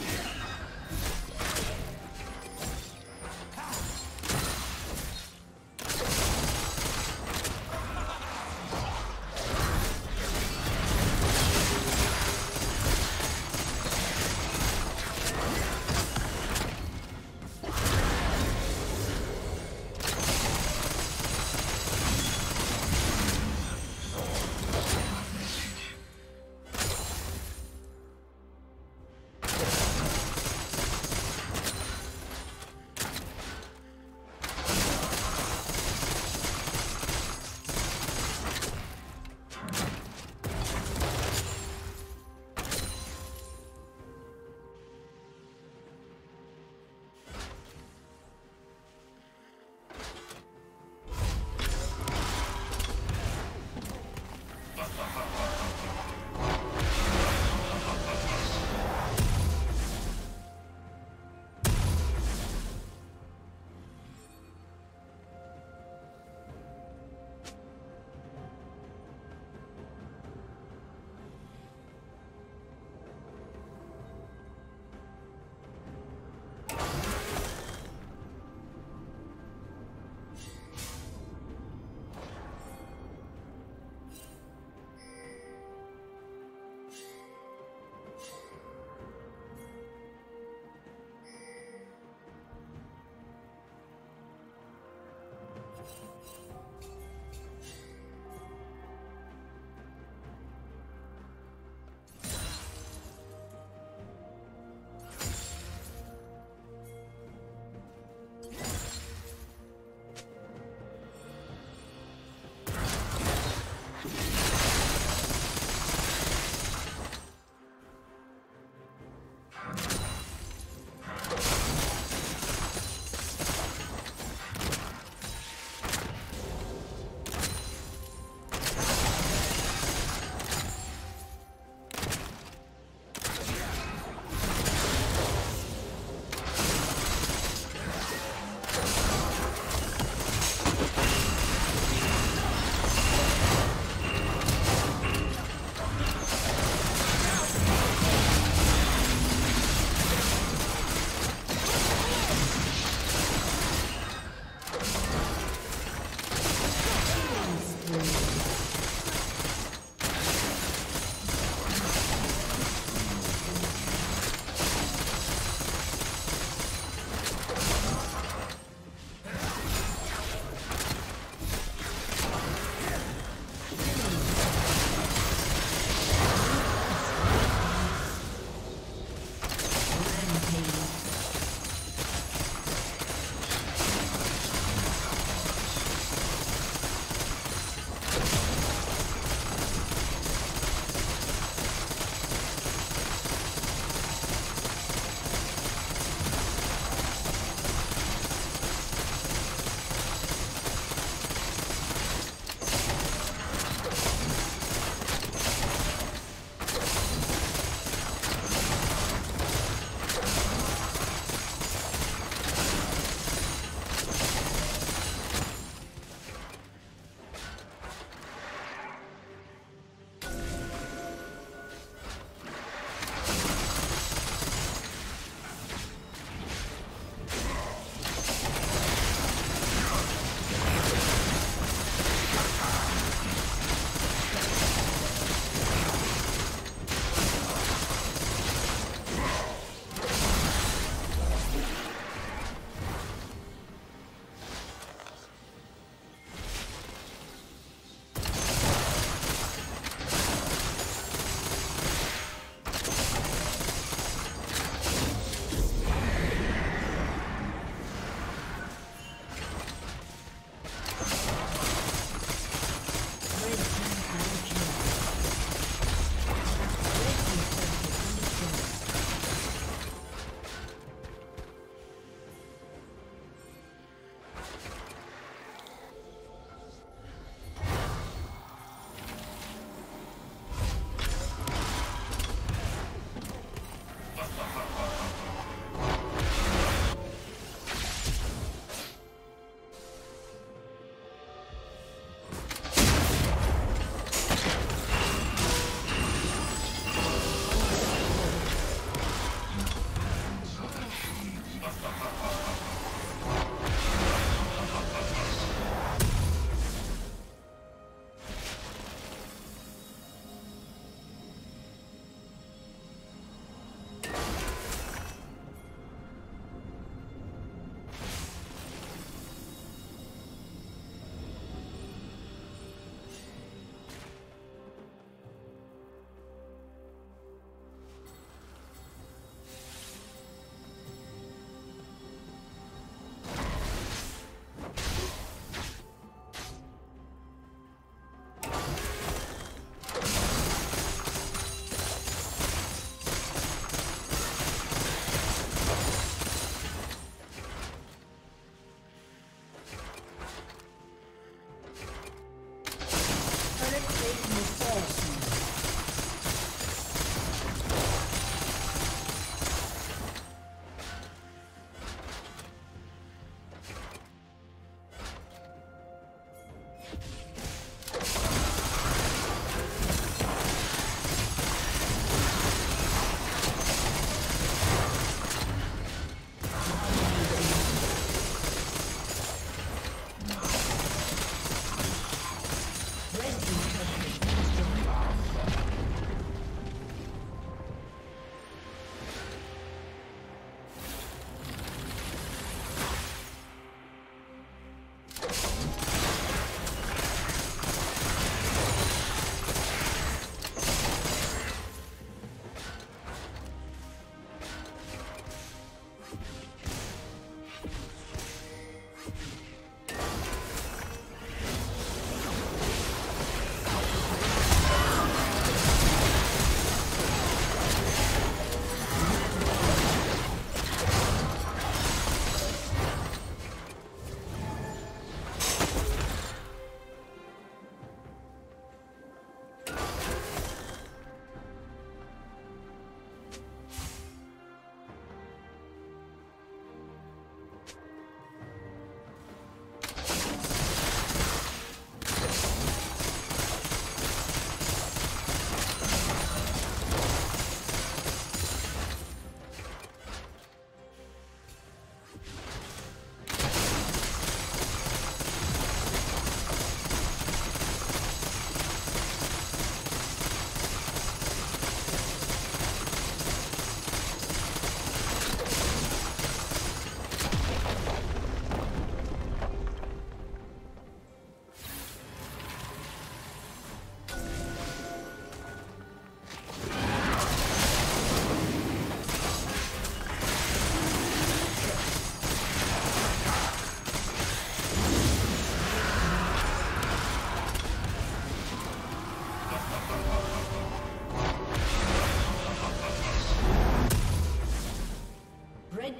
Yeah.